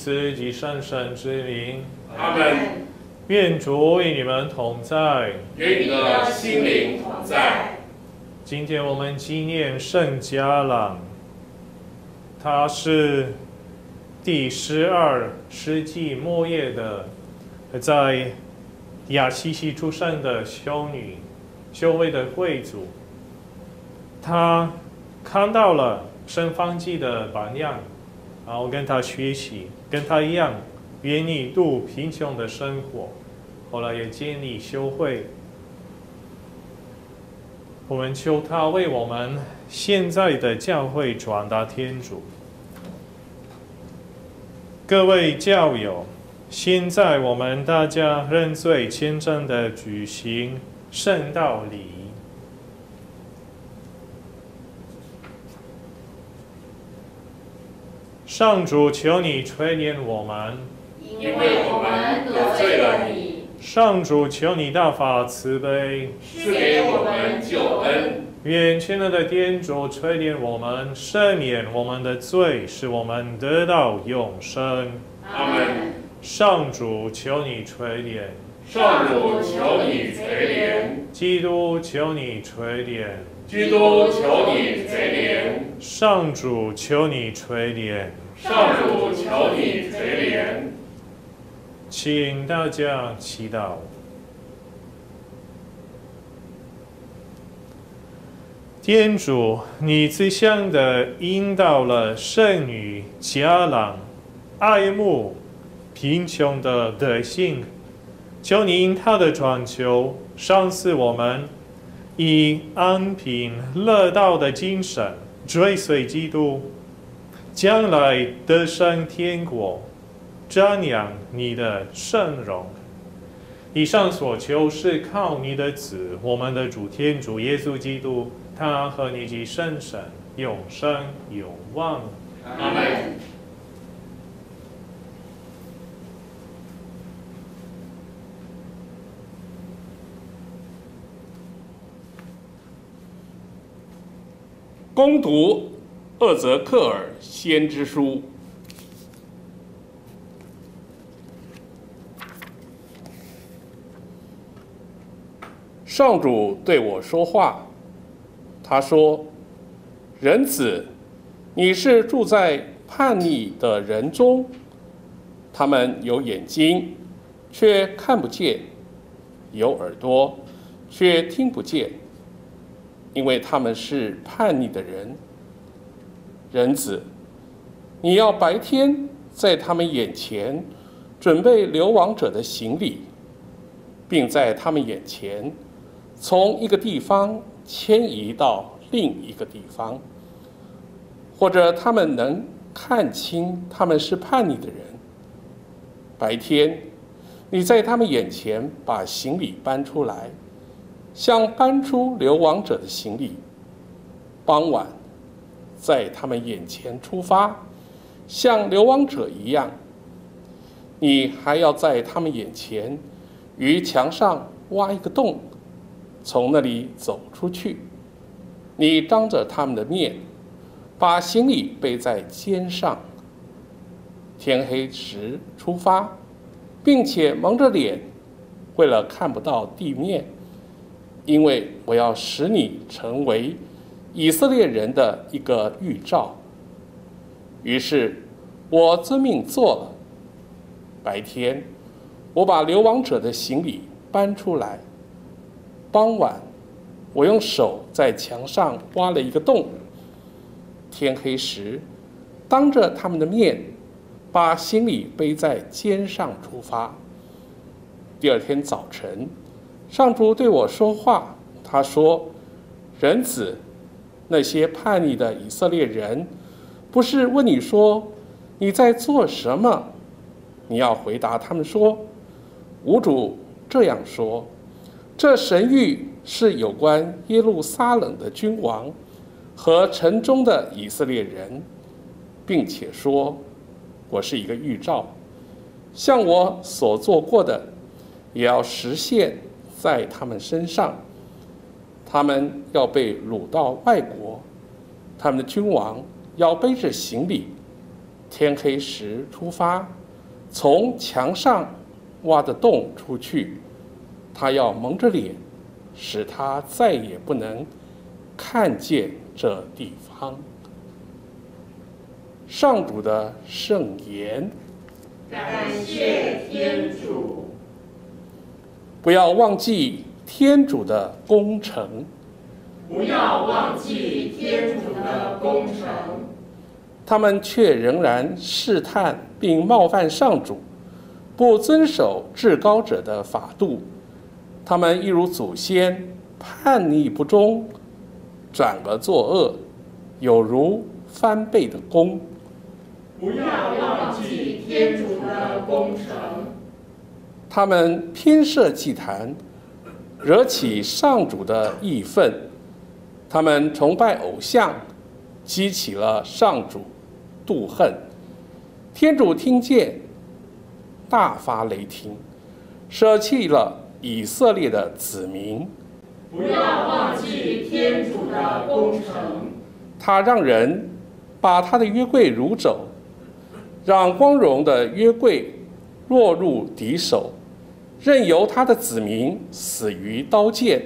子及圣神之名，阿门。愿主与你们同在，与你的心灵同在。今天我们纪念圣家朗，他是第十二世纪末叶的，在亚西西出生的修女，修为的贵族。他看到了圣方济的榜样，然后跟他学习，跟他一样，愿意度贫穷的生活。后来也建立修会。我们求他为我们现在的教会传达天主。各位教友，现在我们大家认罪虔诚的举行圣道礼仪。上主，求你垂怜我们，因为我们得罪了你。上主，求你大法慈悲，赐给我们救恩。愿亲爱的天主垂怜我们，赦免我们的罪，使我们得到永生。阿门。上主，求你垂怜；上主，求你垂怜；基督，求你垂怜；基督，求你垂怜；上主，求你垂怜；上主，求你垂怜。请大家祈祷。天主，你慈祥的引导了圣女佳朗，爱慕贫穷的德性，求你因他的转求，赏赐我们以安贫乐道的精神追随基督，将来得上天国。瞻仰你的圣容，以上所求是靠你的子，我们的主天主耶稣基督，他和你及圣神永生永望。阿门。攻读厄泽克尔先知书。上主对我说话，他说：“人子，你是住在叛逆的人中，他们有眼睛，却看不见；有耳朵，却听不见，因为他们是叛逆的人。人子，你要白天在他们眼前准备流亡者的行李，并在他们眼前。”从一个地方迁移到另一个地方，或者他们能看清他们是叛逆的人。白天，你在他们眼前把行李搬出来，像搬出流亡者的行李；傍晚，在他们眼前出发，像流亡者一样。你还要在他们眼前于墙上挖一个洞。从那里走出去，你当着他们的面，把行李背在肩上。天黑时出发，并且蒙着脸，为了看不到地面，因为我要使你成为以色列人的一个预兆。于是，我遵命做了。白天，我把流亡者的行李搬出来。傍晚，我用手在墙上挖了一个洞。天黑时，当着他们的面，把行李背在肩上出发。第二天早晨，上主对我说话，他说：“人子，那些叛逆的以色列人，不是问你说你在做什么？你要回答他们说：吾主这样说。”这神谕是有关耶路撒冷的君王和城中的以色列人，并且说：“我是一个预兆，像我所做过的，也要实现在他们身上。他们要被掳到外国，他们的君王要背着行李，天黑时出发，从墙上挖的洞出去。他要蒙着脸，使他再也不能看见这地方。上主的圣言。感谢天主。不要忘记天主的工程。不要忘记天主的工程。他们却仍然试探并冒犯上主，不遵守至高者的法度。他们一如祖先，叛逆不忠，转而作恶，有如翻倍的功。不要忘记天主的工程。他们拼设祭坛，惹起上主的义愤。他们崇拜偶像，激起了上主妒恨。天主听见，大发雷霆，舍弃了以色列的子民。不要忘记天主的工程。他让人把他的约柜掳走。让光荣的约柜落入敌手，任由他的子民死于刀剑，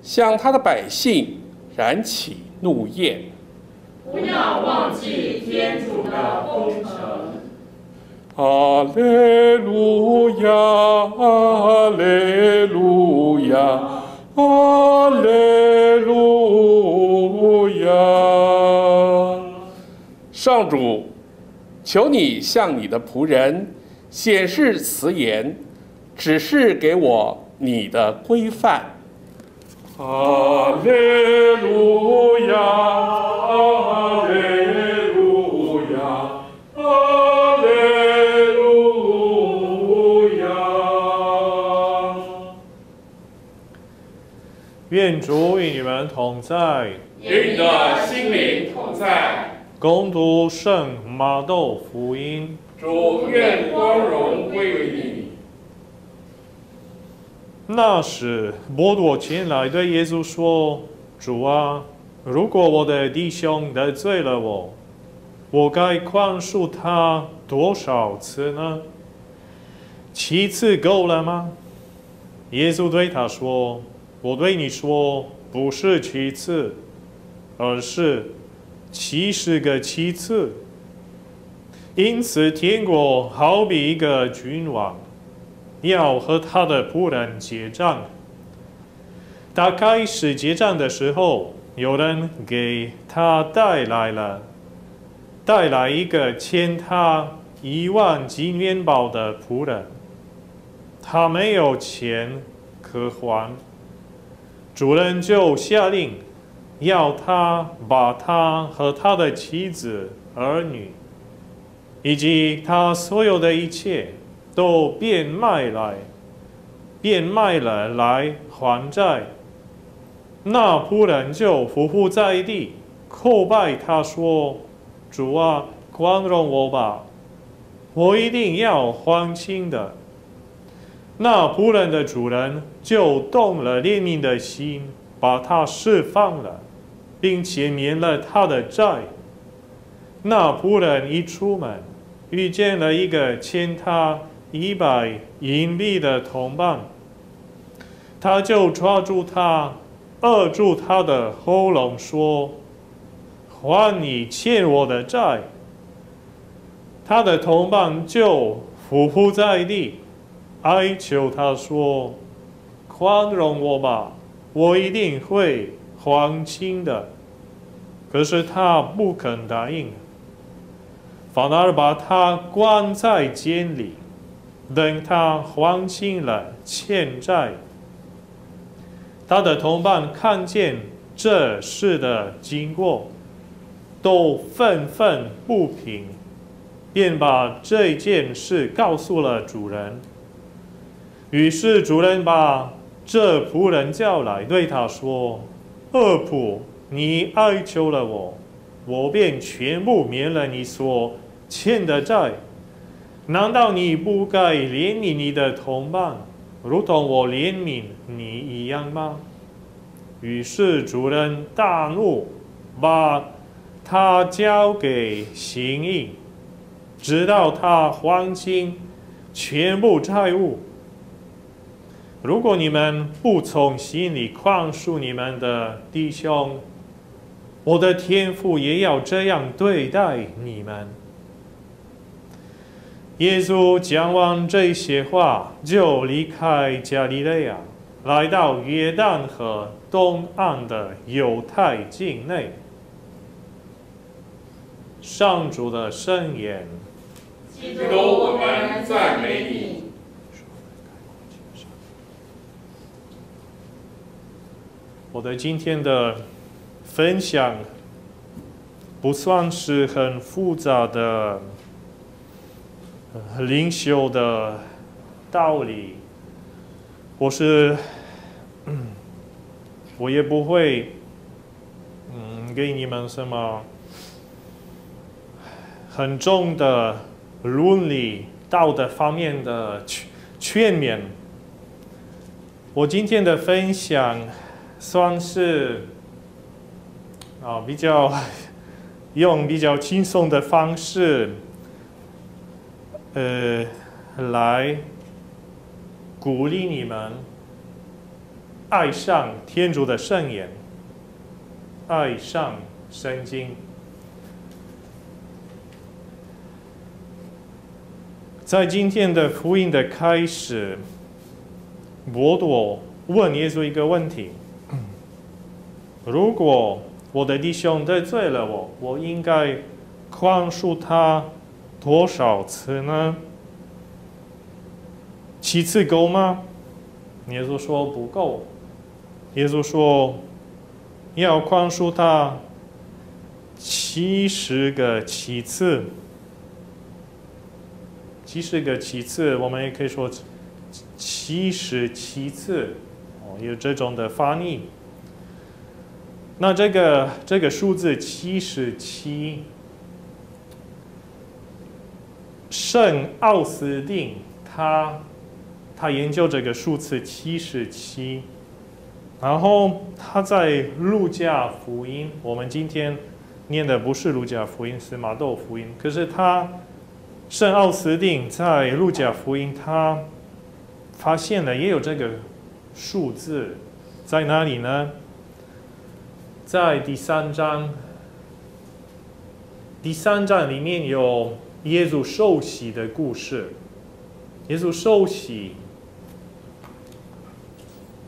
向他的百姓燃起怒焰。不要忘记天主的工程。阿门！路亚！阿门！路亚！阿门！路亚！上主。求你向你的仆人显示慈言，指示给我你的规范。阿门！路亚！阿门！路亚！阿门！路亚！愿主与你们同在，与你的心灵同在。攻读圣马窦福音，主愿光荣归于你。那时，伯多前来对耶稣说：“主啊，如果我的弟兄得罪了我，我该宽恕他多少次呢？七次够了吗？”耶稣对他说：“我对你说，不是七次，而是。”七十个七次，因此天国好比一个君王，要和他的仆人结账。他开始结账的时候，有人给他带来了带来一个欠他一万金元宝的仆人，他没有钱可还，主人就下令。要他把他和他的妻子、儿女，以及他所有的一切，都变卖来，变卖了来还债。那仆人就伏伏在地，叩拜他说：“主啊，宽容我吧，我一定要还清的。”那仆人的主人就动了怜悯的心，把他释放了。并且免了他的债。那仆人一出门，遇见了一个欠他一百银币的同伴，他就抓住他，扼住他的喉咙，说：“还你欠我的债。”他的同伴就伏伏在地，哀求他说：“宽容我吧，我一定会。”还清的，可是他不肯答应，反而把他关在监里，等他还清了欠债。他的同伴看见这事的经过，都愤愤不平，便把这件事告诉了主人。于是主人把这仆人叫来，对他说。恶仆，你哀求了我，我便全部免了你所欠的债。难道你不该怜悯你的同伴，如同我怜悯你一样吗？于是主人大怒，把他交给刑役，直到他还清全部债务。如果你们不从心里宽恕你们的弟兄，我的天父也要这样对待你们。耶稣讲完这些话，就离开加利利亚，来到约旦河东岸的犹太境内。上主的圣言。基督，我们赞美你。我的今天的分享不算是很复杂的。灵修的道理，我是，我也不会，嗯，给你们什么很重的伦理道德方面的劝劝勉。我今天的分享算是啊，比较用比较轻松的方式。呃，来鼓励你们爱上天主的圣言，爱上圣经。在今天的福音的开始，伯多问耶稣一个问题：如果我的弟兄得罪了我，我应该宽恕他？多少次呢？七次够吗？耶稣说不够。耶稣说要宽恕他七十个七次。七十个七次，我们也可以说七十七次。哦，有这种的翻译。那这个这个数字七十七。圣奥斯定，他他研究这个数字七十七，然后他在路加福音，我们今天念的不是路加福音，是马窦福音。可是他圣奥斯定在路加福音，他发现了也有这个数字，在哪里呢？在第三章，第三章里面有。耶稣受洗的故事，耶稣受洗，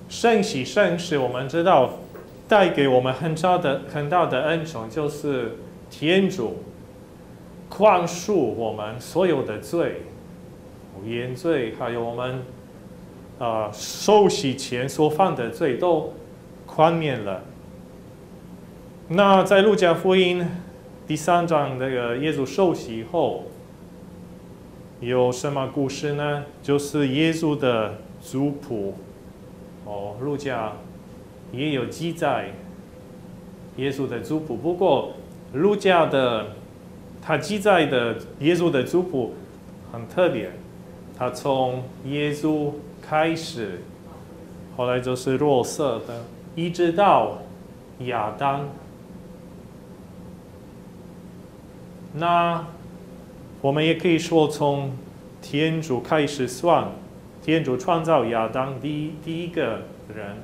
圣洗圣事，我们知道带给我们很大的很大的恩宠，就是天主宽恕我们所有的罪，原罪，还有我们啊受洗前所犯的罪都宽免了。那在路加福音。第三章那个耶稣受洗后有什么故事呢？就是耶稣的族谱哦，路加也有记载耶稣的族谱。不过路加的他记载的耶稣的族谱很特别，他从耶稣开始，后来就是弱色的，一直到亚当。那我们也可以说，从天主开始算，天主创造亚当第一第一个人，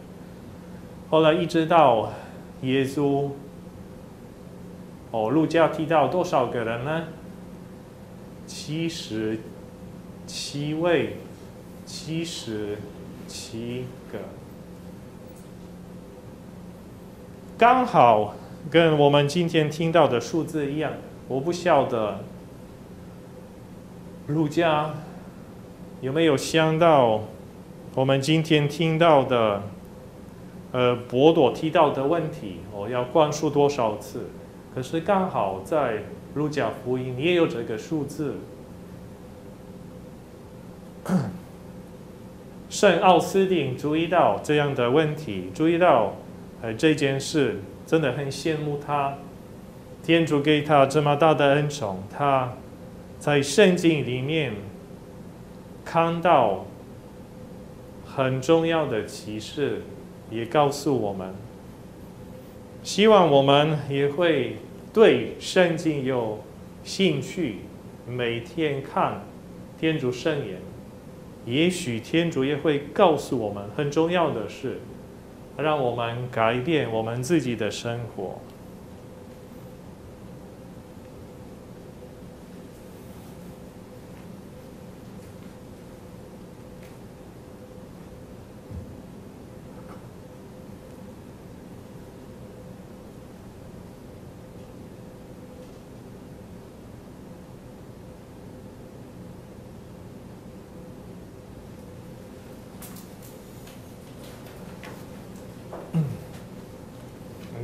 后来一直到耶稣。哦，路加提到多少个人呢？七十七位，七十七个，刚好跟我们今天听到的数字一样。我不晓得，陆家有没有想到我们今天听到的，呃，博多提到的问题，我要灌输多少次？可是刚好在路加福音你也有这个数字。圣奥斯定注意到这样的问题，注意到呃这件事，真的很羡慕他。天主给他这么大的恩宠，他在圣经里面看到很重要的启示，也告诉我们，希望我们也会对圣经有兴趣，每天看天主圣言。也许天主也会告诉我们很重要的是，让我们改变我们自己的生活。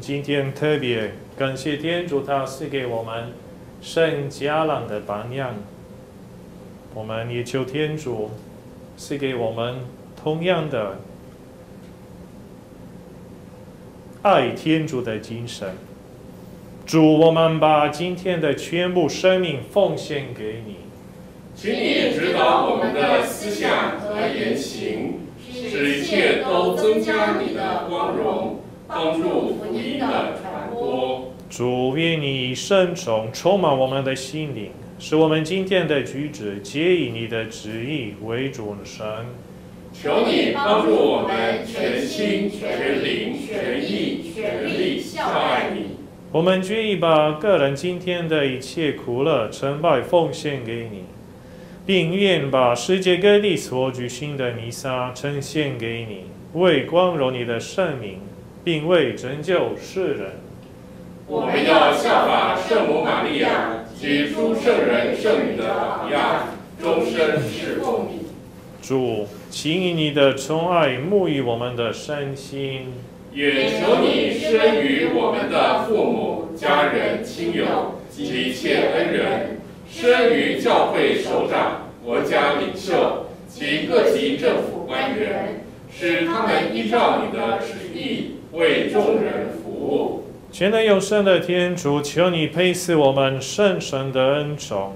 今天特别感谢天主，他赐给我们圣家朗的榜样。我们也求天主赐给我们同样的爱天主的精神。主，我们把今天的全部生命奉献给你，请你指导我们的思想和言行，使一切都增加你的光荣。帮助福的传播。主，愿你圣宠充满我们的心灵，使我们今天的举止皆以你的旨意为准绳。求你帮助我们全心全灵全意全力孝爱你。我们决意把个人今天的一切苦乐成败奉献给你，并愿把世界各地所举行的弥撒呈现给你，为光荣你的圣名。并为拯救世人，我们要效法圣母玛利亚及诸圣人圣女的榜样，终身侍奉你。主，请以你的宠爱沐浴我们的身心，也求你生于我们的父母、家人、亲友及一切恩人，生于教会首长、国家领袖及各级政府官员，使他们依照你的旨意。为众人服务，全能有圣的天主，求你配赐我们圣神的恩宠。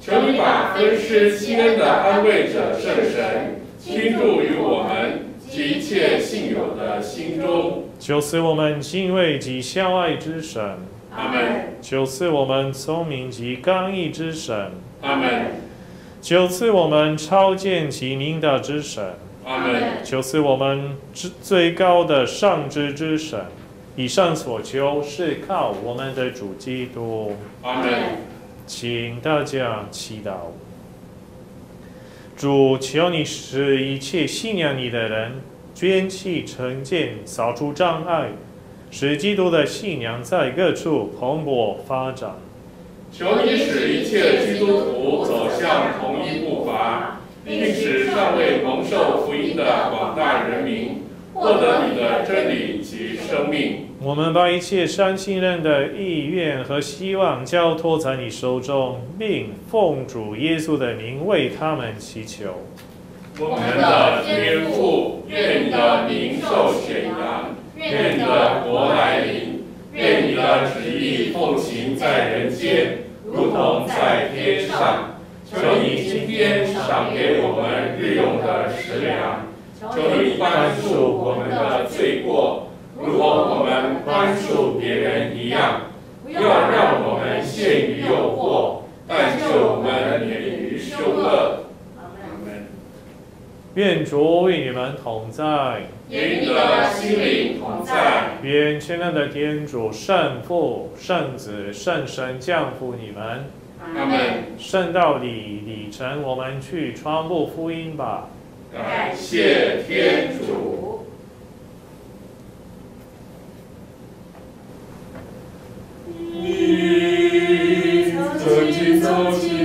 求你把分施亲恩的安慰者圣神倾注于我们及一切信友的心中。求赐我们敬畏及孝爱之神。阿门。求赐我们聪明及刚毅之神。阿门。求赐我们超见及领导之神。阿门。求赐我们之最高的上知之神，以上所求是靠我们的主基督。阿门。请大家祈祷。主，求你使一切信仰你的人捐弃成见，扫除障碍，使基督的信仰在各处蓬勃发展。求你使一切基督徒走向同一。并使尚未蒙受福音的广大人民获得你的真理及生命。我们把一切伤心人的意愿和希望交托在你手中，并奉主耶稣的名为他们祈求。我们的天父，愿你的名受显扬，愿你的国来临，愿你的旨意奉行在人间，如同在天上。求你今天赏给我们日用的食粮，求你宽恕我们的罪过，如同我们宽恕别人一样。不要让我们陷于诱惑，但救我们免于凶恶。阿门。愿主与你们同在，与你的心灵同在。愿全能的天主圣父、圣子、圣神降福你们。阿门。圣道里里程，我们去传播福音吧。感谢天主。你曾经走进